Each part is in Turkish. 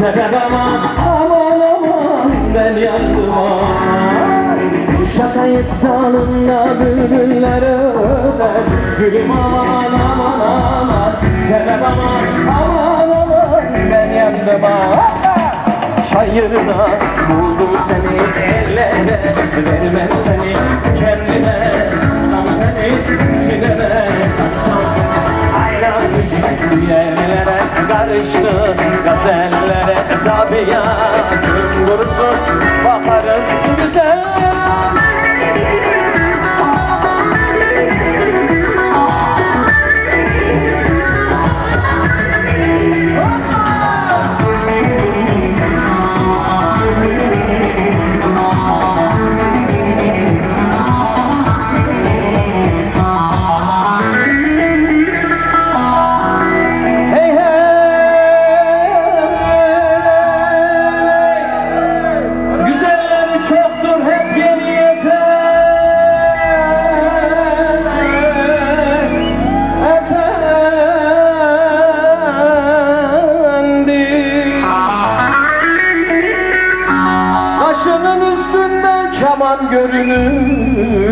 Sebep aman aman aman Ben yandım aman Şakayıp dalında bülbüller öter Gülüm aman aman aman. Sebep aman aman aman Ben yandım aman Şairda buldum seni ellere. Vermem seni yerlere karıştı Gazellere tabiatım dursun Bakarım güzel üstünde keman görünür.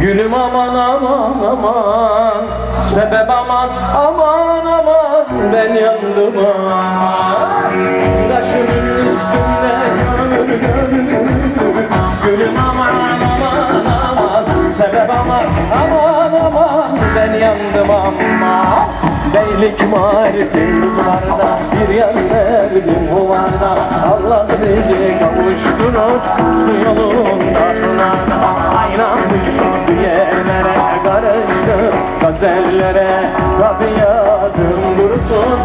Gülüm aman aman aman. Sebep aman aman aman. Ben yandım aman. Taşının üstünde kömür görünür Gülüm aman aman aman. Sebep aman aman aman. Ben yandım aman. Beylik maritim var da Bir yar sevdim bu var da Allah bizi kavuşturur Su yolunda sularda Aynamış yerlere karıştı Gazellere tabiatım dursun